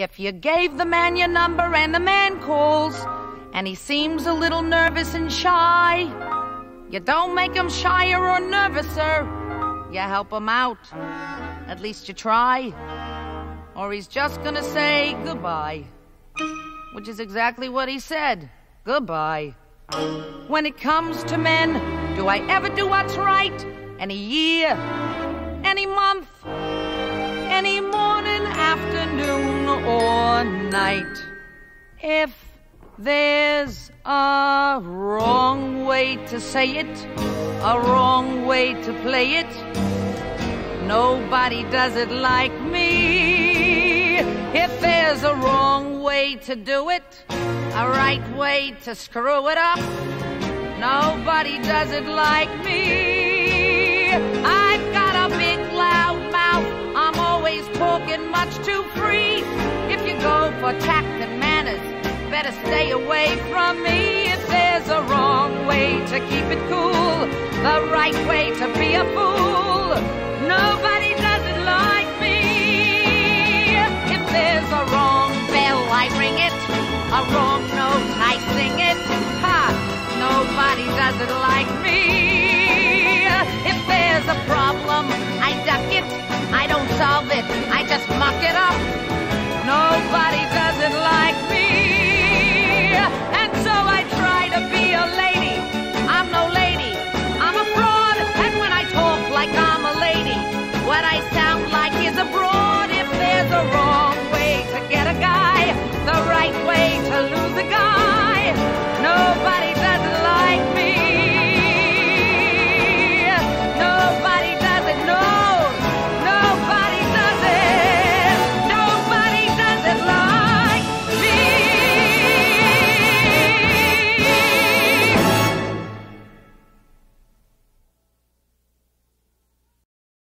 If you gave the man your number and the man calls, and he seems a little nervous and shy, you don't make him shyer or nervouser. You help him out. At least you try. Or he's just gonna say goodbye. Which is exactly what he said. Goodbye. When it comes to men, do I ever do what's right? Any year, any month, or night. If there's a wrong way to say it, a wrong way to play it, nobody does it like me. If there's a wrong way to do it, a right way to screw it up, nobody does it like me. I've got a big loud mouth, I'm always talking much too for tact and manners, better stay away from me. If there's a wrong way to keep it cool, the right way to be a fool, nobody does it like me. If there's a wrong bell, I ring it. A wrong note, I sing it. Ha! Nobody does it like me. If there's a problem, I I sound